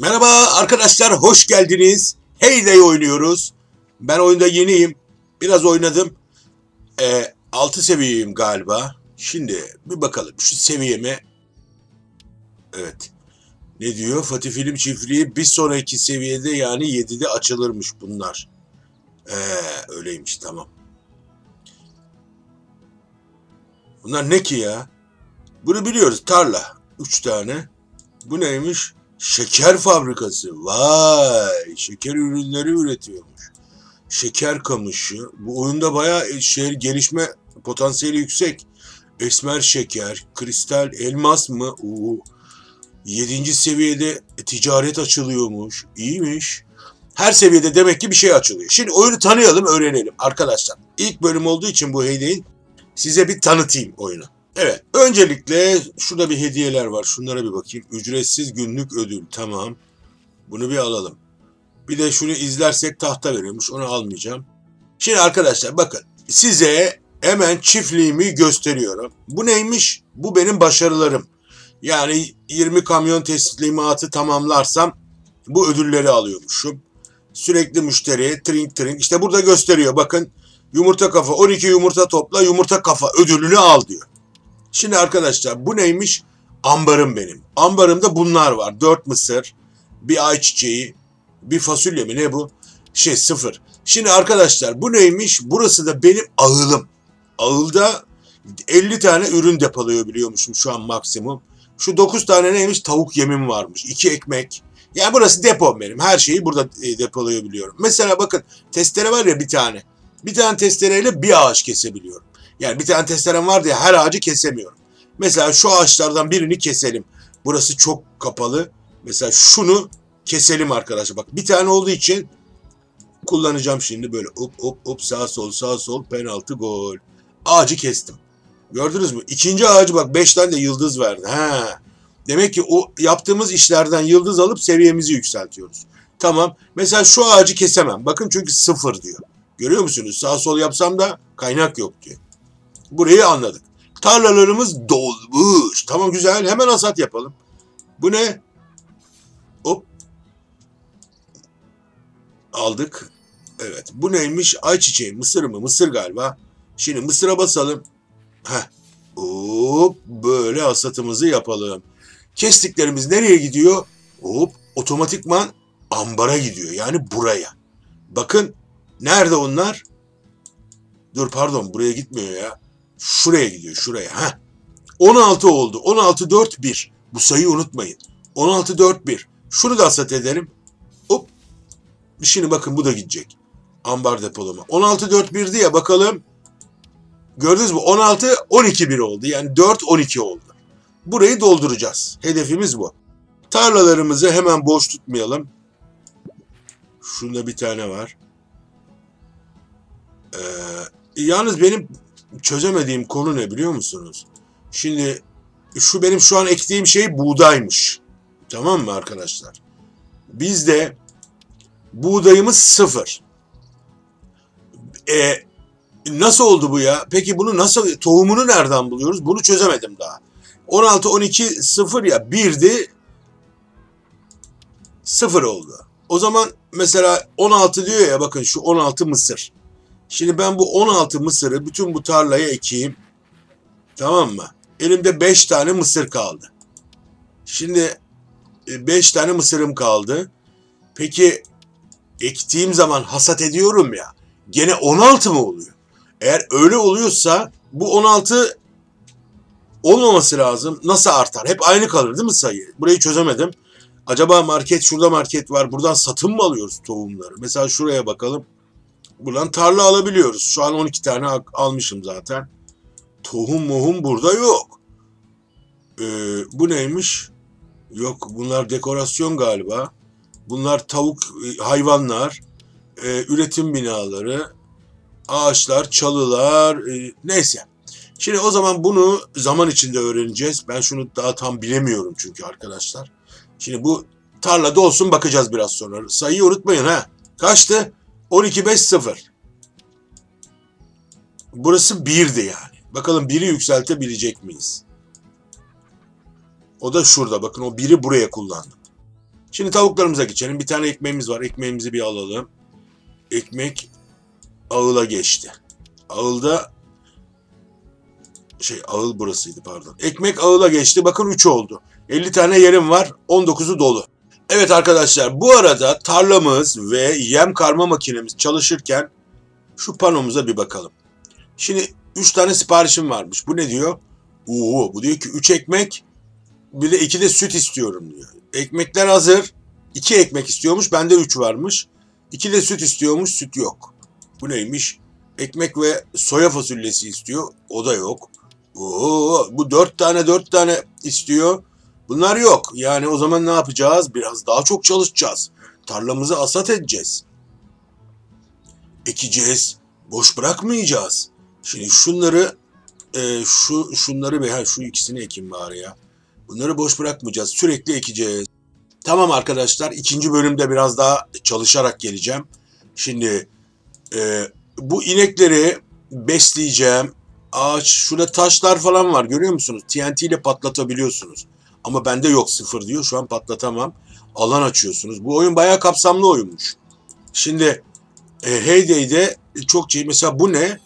Merhaba arkadaşlar, hoş geldiniz. Heyday oynuyoruz. Ben oyunda yeniyim. Biraz oynadım. Ee, 6 seviyeyim galiba. Şimdi bir bakalım şu seviyeme. Evet. Ne diyor? Fatih Film Çiftliği bir sonraki seviyede yani 7'de açılırmış bunlar. Ee, öyleymiş tamam. Bunlar ne ki ya? Bunu biliyoruz. Tarla. Üç tane. Bu neymiş? Şeker fabrikası. Vay! Şeker ürünleri üretiyormuş. Şeker kamışı. Bu oyunda bayağı şey, gelişme potansiyeli yüksek. Esmer şeker, kristal, elmas mı? Oo. Yedinci seviyede ticaret açılıyormuş. İyiymiş. Her seviyede demek ki bir şey açılıyor. Şimdi oyunu tanıyalım, öğrenelim arkadaşlar. İlk bölüm olduğu için bu Heyday'in size bir tanıtayım oyunu. Evet, öncelikle şurada bir hediyeler var. Şunlara bir bakayım. Ücretsiz günlük ödül. Tamam. Bunu bir alalım. Bir de şunu izlersek tahta veriyormuş. Onu almayacağım. Şimdi arkadaşlar bakın. Size hemen çiftliğimi gösteriyorum. Bu neymiş? Bu benim başarılarım. Yani 20 kamyon teslimatı tamamlarsam bu ödülleri alıyormuşum. Sürekli müşteri, trink trink. İşte burada gösteriyor. Bakın yumurta kafa 12 yumurta topla yumurta kafa ödülünü al diyor. Şimdi arkadaşlar bu neymiş? Ambarım benim. Ambarımda bunlar var. Dört mısır, bir ayçiçeği, bir fasulye mi ne bu? Şey sıfır. Şimdi arkadaşlar bu neymiş? Burası da benim ağılım. Ağılda 50 tane ürün depoluyor biliyormuşum şu an maksimum. Şu 9 tane neymiş? Tavuk yemim varmış. 2 ekmek. Yani burası depom benim. Her şeyi burada e, depoluyor biliyorum. Mesela bakın testere var ya bir tane. Bir tane testereyle bir ağaç kesebiliyorum. Yani bir tane testerem var diye her ağacı kesemiyorum. Mesela şu ağaçlardan birini keselim. Burası çok kapalı. Mesela şunu keselim arkadaşlar. Bak bir tane olduğu için kullanacağım şimdi böyle hop hop hop sağ sol sağ sol penaltı gol. Ağacı kestim. Gördünüz mü? İkinci ağacı bak 5 tane de yıldız verdi. Ha. Demek ki o yaptığımız işlerden yıldız alıp seviyemizi yükseltiyoruz. Tamam. Mesela şu ağacı kesemem. Bakın çünkü sıfır diyor. Görüyor musunuz? Sağ sol yapsam da kaynak yok diyor. Burayı anladık. Tarlalarımız dolmuş. Tamam güzel. Hemen hasat yapalım. Bu ne? Hop. Aldık. Evet. Bu neymiş? Ayçiçeği. Mısır mı? Mısır galiba. Şimdi mısıra basalım. Heh. Hop. Böyle hasatımızı yapalım. Kestiklerimiz nereye gidiyor? Hop. Otomatikman ambara gidiyor. Yani buraya. Bakın. Nerede onlar? Dur pardon buraya gitmiyor ya. Şuraya gidiyor şuraya. ha. 16 oldu. 16 4 1. Bu sayıyı unutmayın. 16 4 1. Şunu da hasat edelim. Hop. Şimdi bakın bu da gidecek. Ambar depolama. 16 4 1'di ya bakalım. Gördünüz mü? 16 12 1 oldu. Yani 4 12 oldu. Burayı dolduracağız. Hedefimiz bu. Tarlalarımızı hemen boş tutmayalım. Şunda bir tane var. Ee, yalnız benim çözemediğim konu ne biliyor musunuz? Şimdi şu benim şu an ektiğim şey buğdaymış. Tamam mı arkadaşlar? Bizde buğdayımız sıfır. E, nasıl oldu bu ya? Peki bunu nasıl, tohumunu nereden buluyoruz? Bunu çözemedim daha. 16, 12, 0 ya 1'di 0 oldu. O zaman mesela 16 diyor ya bakın şu 16 mısır. Şimdi ben bu 16 mısırı bütün bu tarlaya ekeyim. Tamam mı? Elimde 5 tane mısır kaldı. Şimdi 5 tane mısırım kaldı. Peki ektiğim zaman hasat ediyorum ya. Gene 16 mı oluyor? Eğer öyle oluyorsa bu 16 olmaması lazım. Nasıl artar? Hep aynı kalır değil mi sayı? Burayı çözemedim. Acaba market şurada market var. Buradan satın mı alıyoruz tohumları? Mesela şuraya bakalım. Buradan tarla alabiliyoruz. Şu an 12 tane almışım zaten. Tohum muhum burada yok. Ee, bu neymiş? Yok bunlar dekorasyon galiba. Bunlar tavuk hayvanlar, e, üretim binaları, ağaçlar, çalılar, e, neyse. Şimdi o zaman bunu zaman içinde öğreneceğiz. Ben şunu daha tam bilemiyorum çünkü arkadaşlar. Şimdi bu tarlada olsun bakacağız biraz sonra. Sayıyı unutmayın ha. Kaçtı? 12-5-0. Burası 1'di yani. Bakalım 1'i yükseltebilecek miyiz? O da şurada. Bakın o 1'i buraya kullandım. Şimdi tavuklarımıza geçelim. Bir tane ekmeğimiz var. Ekmeğimizi bir alalım. Ekmek ağıla geçti. Ağılda şey ağıl burasıydı pardon. Ekmek ağıla geçti. Bakın 3 oldu. 50 tane yerim var. 19'u dolu. Evet arkadaşlar bu arada tarlamız ve yem karma makinemiz çalışırken şu panomuza bir bakalım. Şimdi 3 tane siparişim varmış. Bu ne diyor? Oo, bu diyor ki 3 ekmek bir de 2 de süt istiyorum diyor. Ekmekler hazır. 2 ekmek istiyormuş. Bende 3 varmış. 2 de süt istiyormuş. Süt yok. Bu neymiş? Ekmek ve soya fasulyesi istiyor. O da yok. Oo, bu 4 tane 4 tane istiyor. Bunlar yok. Yani o zaman ne yapacağız? Biraz daha çok çalışacağız. Tarlamızı asat edeceğiz. Ekeceğiz. Boş bırakmayacağız. Şimdi şunları e, şu şunları ve şu ikisini ekin bari ya. Bunları boş bırakmayacağız. Sürekli ekeceğiz. Tamam arkadaşlar ikinci bölümde biraz daha çalışarak geleceğim. Şimdi e, bu inekleri besleyeceğim. Ağaç şurada taşlar falan var görüyor musunuz? TNT ile patlatabiliyorsunuz. Ama bende yok sıfır diyor. Şu an patlatamam. Alan açıyorsunuz. Bu oyun bayağı kapsamlı oyunmuş. Şimdi e, Heyday'de çok şey mesela bu ne?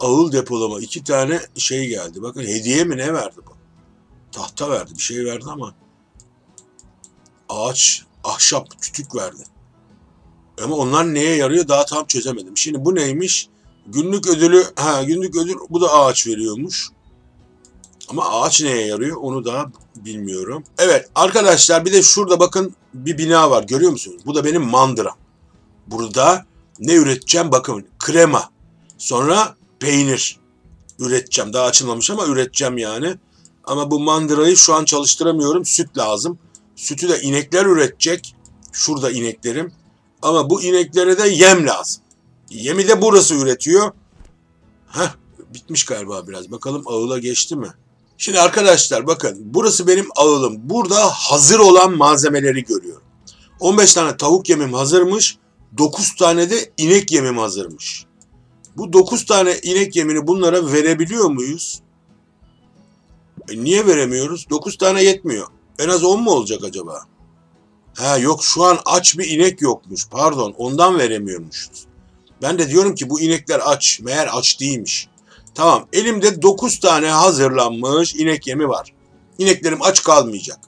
Ağıl depolama. iki tane şey geldi. Bakın hediye mi ne verdi bu? Tahta verdi. Bir şey verdi ama ağaç, ahşap, kütük verdi. Ama onlar neye yarıyor daha tam çözemedim. Şimdi bu neymiş? Günlük ödülü, ha günlük ödül bu da ağaç veriyormuş. Ama ağaç neye yarıyor onu da bilmiyorum. Evet arkadaşlar bir de şurada bakın bir bina var görüyor musunuz? Bu da benim mandıram. Burada ne üreteceğim bakın krema. Sonra peynir üreteceğim. Daha açılmamış ama üreteceğim yani. Ama bu mandırayı şu an çalıştıramıyorum. Süt lazım. Sütü de inekler üretecek. Şurada ineklerim. Ama bu ineklere de yem lazım. Yemi de burası üretiyor. Heh, bitmiş galiba biraz. Bakalım ağıla geçti mi? Şimdi arkadaşlar bakın burası benim ağılım. Burada hazır olan malzemeleri görüyorum. 15 tane tavuk yemim hazırmış. 9 tane de inek yemim hazırmış. Bu 9 tane inek yemini bunlara verebiliyor muyuz? E niye veremiyoruz? 9 tane yetmiyor. En az 10 mu olacak acaba? Ha yok şu an aç bir inek yokmuş. Pardon ondan veremiyormuşuz. Ben de diyorum ki bu inekler aç. Meğer aç değilmiş. Tamam elimde 9 tane hazırlanmış inek yemi var. İneklerim aç kalmayacak.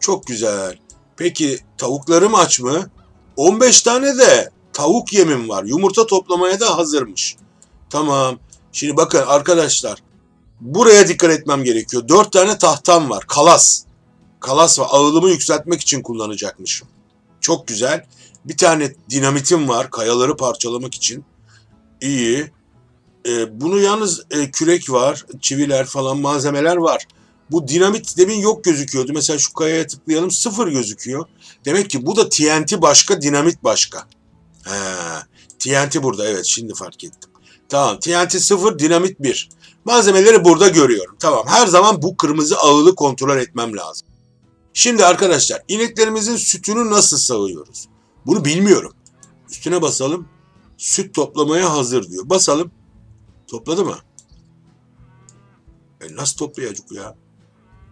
Çok güzel. Peki tavuklarım aç mı? 15 tane de tavuk yemim var. Yumurta toplamaya da hazırmış. Tamam. Şimdi bakın arkadaşlar. Buraya dikkat etmem gerekiyor. 4 tane tahtam var. Kalas. Kalas ve ağılımı yükseltmek için kullanacakmışım. Çok güzel. Bir tane dinamitim var. Kayaları parçalamak için. İyi. E, bunu yalnız e, kürek var, çiviler falan malzemeler var. Bu dinamit demin yok gözüküyordu. Mesela şu kayaya tıklayalım sıfır gözüküyor. Demek ki bu da TNT başka, dinamit başka. He, TNT burada evet şimdi fark ettim. Tamam TNT sıfır, dinamit bir. Malzemeleri burada görüyorum. Tamam her zaman bu kırmızı ağılı kontrol etmem lazım. Şimdi arkadaşlar ineklerimizin sütünü nasıl sağıyoruz? Bunu bilmiyorum. Üstüne basalım. Süt toplamaya hazır diyor. Basalım. Topladı mı? E nasıl toplayacak ya?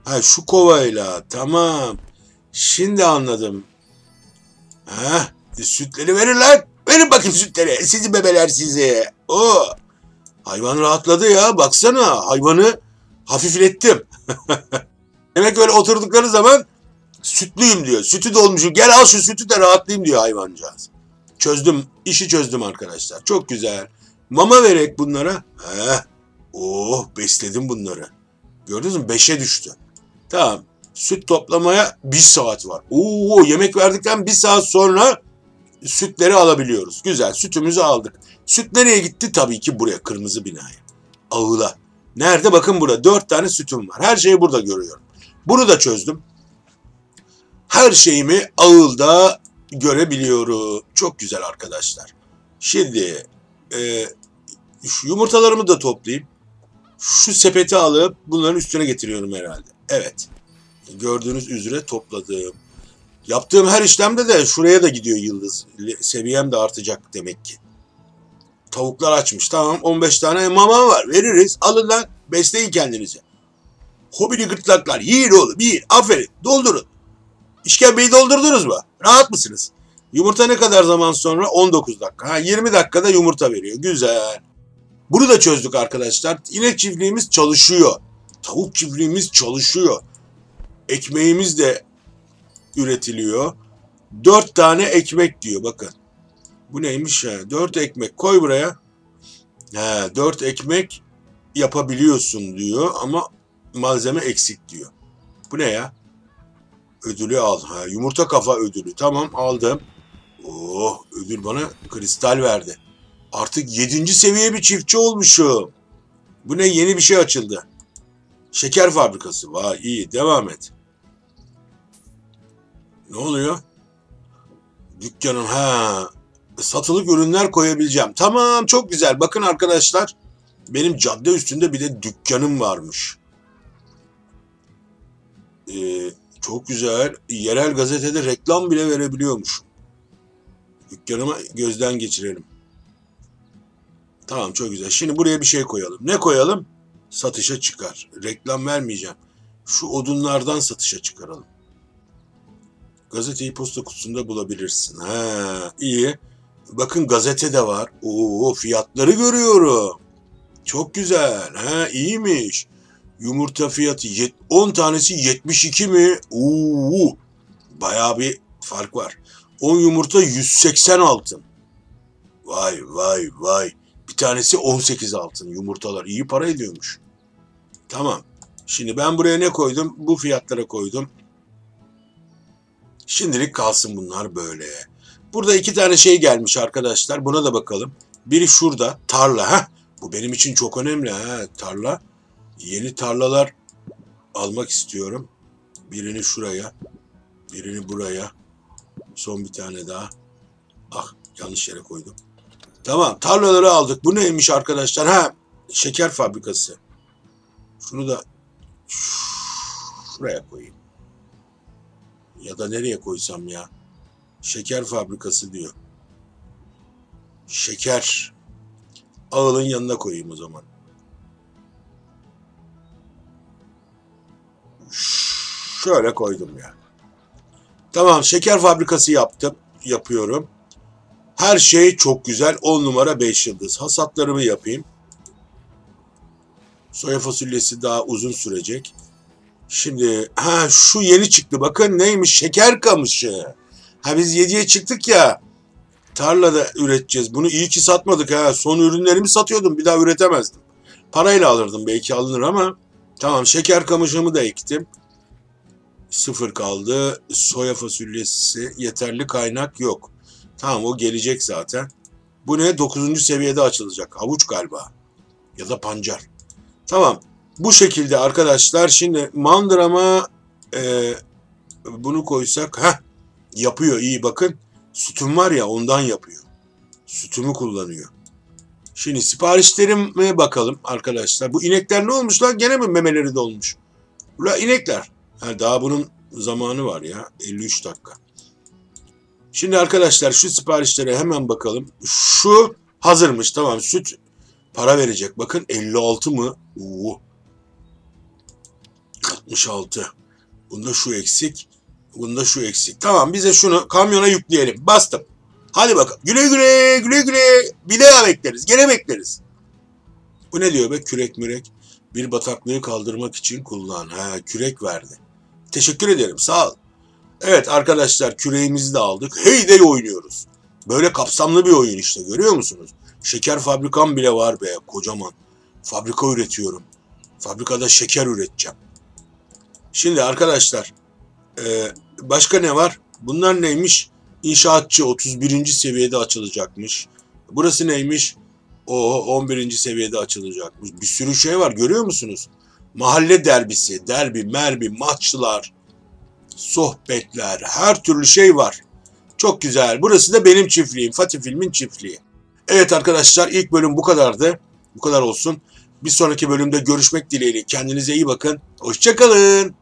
Ha şu kovayla tamam. Şimdi anladım. Ha e, sütleri verin lan. Verin bakayım sütleri. Sizi bebeler sizi. O. Hayvan rahatladı ya. Baksana hayvanı hafiflettim. Demek öyle oturdukları zaman sütlüyüm diyor. Sütü dolmuşum. Gel al şu sütü de rahatlayayım diyor hayvancağız. Çözdüm. işi çözdüm arkadaşlar. Çok güzel. Mama vererek bunlara. Heh. Oh besledim bunları. Gördünüz mü? Beşe düştü. Tamam. Süt toplamaya bir saat var. Oo yemek verdikten bir saat sonra sütleri alabiliyoruz. Güzel sütümüzü aldık. Süt nereye gitti? Tabii ki buraya kırmızı binaya. Ağıla. Nerede? Bakın burada. Dört tane sütüm var. Her şeyi burada görüyorum. Bunu da çözdüm. Her şeyimi ağılda görebiliyorum. Çok güzel arkadaşlar. Şimdi e, şu yumurtalarımı da toplayayım. Şu sepeti alıp bunların üstüne getiriyorum herhalde. Evet. Gördüğünüz üzere topladım. Yaptığım her işlemde de şuraya da gidiyor yıldız. Seviyem de artacak demek ki. Tavuklar açmış. Tamam 15 tane mama var. Veririz. Alın lan. Besleyin kendinizi. Hobili gırtlaklar. Yiyin oğlum yiyin. Aferin. Doldurun. İşkembeyi doldurdunuz mu? Rahat mısınız? Yumurta ne kadar zaman sonra? 19 dakika. Ha, 20 dakikada yumurta veriyor. Güzel. Bunu da çözdük arkadaşlar. İnek çiftliğimiz çalışıyor. Tavuk çiftliğimiz çalışıyor. Ekmeğimiz de üretiliyor. 4 tane ekmek diyor bakın. Bu neymiş ya? 4 ekmek koy buraya. He, 4 ekmek yapabiliyorsun diyor ama malzeme eksik diyor. Bu ne ya? Ödülü al. Ha, yumurta kafa ödülü. Tamam aldım. Oh ödül bana kristal verdi. Artık 7. seviye bir çiftçi olmuşum. Bu ne yeni bir şey açıldı. Şeker fabrikası. Vay iyi devam et. Ne oluyor? Dükkanın ha satılık ürünler koyabileceğim. Tamam çok güzel. Bakın arkadaşlar benim cadde üstünde bir de dükkanım varmış. Ee, çok güzel. Yerel gazetede reklam bile verebiliyormuş. Dükkanıma gözden geçirelim. Tamam çok güzel. Şimdi buraya bir şey koyalım. Ne koyalım? Satışa çıkar. Reklam vermeyeceğim. Şu odunlardan satışa çıkaralım. Gazeteyi posta kutusunda bulabilirsin. Ha, iyi. Bakın gazete de var. Oo fiyatları görüyorum. Çok güzel. Ha iyiymiş. Yumurta fiyatı 10 tanesi 72 mi? Oo bayağı bir fark var. 10 yumurta 180 altın. Vay vay vay. Tanesi 18 altın yumurtalar. iyi para ediyormuş. Tamam. Şimdi ben buraya ne koydum? Bu fiyatlara koydum. Şimdilik kalsın bunlar böyle. Burada iki tane şey gelmiş arkadaşlar. Buna da bakalım. Biri şurada. Tarla. ha. Bu benim için çok önemli. ha. Tarla. Yeni tarlalar almak istiyorum. Birini şuraya. Birini buraya. Son bir tane daha. Ah yanlış yere koydum. Tamam tarlaları aldık. Bu neymiş arkadaşlar? Ha şeker fabrikası. Şunu da şuraya koyayım. Ya da nereye koysam ya? Şeker fabrikası diyor. Şeker. Ağılın yanına koyayım o zaman. Şöyle koydum ya. Tamam şeker fabrikası yaptım. Yapıyorum. Her şey çok güzel. 10 numara 5 yıldız. Hasatlarımı yapayım. Soya fasulyesi daha uzun sürecek. Şimdi ha şu yeni çıktı. Bakın neymiş? Şeker kamışı. Ha biz 7'ye çıktık ya. Tarlada üreteceğiz. Bunu iyi ki satmadık ha. Son ürünlerimi satıyordum. Bir daha üretemezdim. Parayla alırdım. Belki alınır ama. Tamam şeker kamışımı da ektim. Sıfır kaldı. Soya fasulyesi yeterli kaynak yok. Tamam o gelecek zaten. Bu ne? Dokuzuncu seviyede açılacak. Havuç galiba. Ya da pancar. Tamam. Bu şekilde arkadaşlar şimdi mandırama e, bunu koysak ha yapıyor iyi bakın. Sütüm var ya ondan yapıyor. Sütümü kullanıyor. Şimdi siparişlerime bakalım arkadaşlar. Bu inekler ne olmuş lan? Gene mi memeleri dolmuş? Ula inekler. Ha, daha bunun zamanı var ya. 53 dakika. Şimdi arkadaşlar şu siparişlere hemen bakalım. Şu hazırmış tamam süt para verecek. Bakın 56 mı? Oo. 66. Bunda şu eksik. Bunda şu eksik. Tamam bize şunu kamyona yükleyelim. Bastım. Hadi bakalım. Güle güle güle güle. Bir daha bekleriz. Gene bekleriz. Bu ne diyor be kürek mürek? Bir bataklığı kaldırmak için kullan. Ha kürek verdi. Teşekkür ederim sağ ol. Evet arkadaşlar küreğimizi de aldık. Heyday oynuyoruz. Böyle kapsamlı bir oyun işte görüyor musunuz? Şeker fabrikam bile var be kocaman. Fabrika üretiyorum. Fabrikada şeker üreteceğim. Şimdi arkadaşlar e, başka ne var? Bunlar neymiş? İnşaatçı 31. seviyede açılacakmış. Burası neymiş? O 11. seviyede açılacakmış. Bir sürü şey var görüyor musunuz? Mahalle derbisi, derbi, merbi, maçlar, sohbetler, her türlü şey var. Çok güzel. Burası da benim çiftliğim. Fatih Film'in çiftliği. Evet arkadaşlar ilk bölüm bu kadardı. Bu kadar olsun. Bir sonraki bölümde görüşmek dileğiyle. Kendinize iyi bakın. Hoşçakalın.